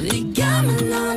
They got me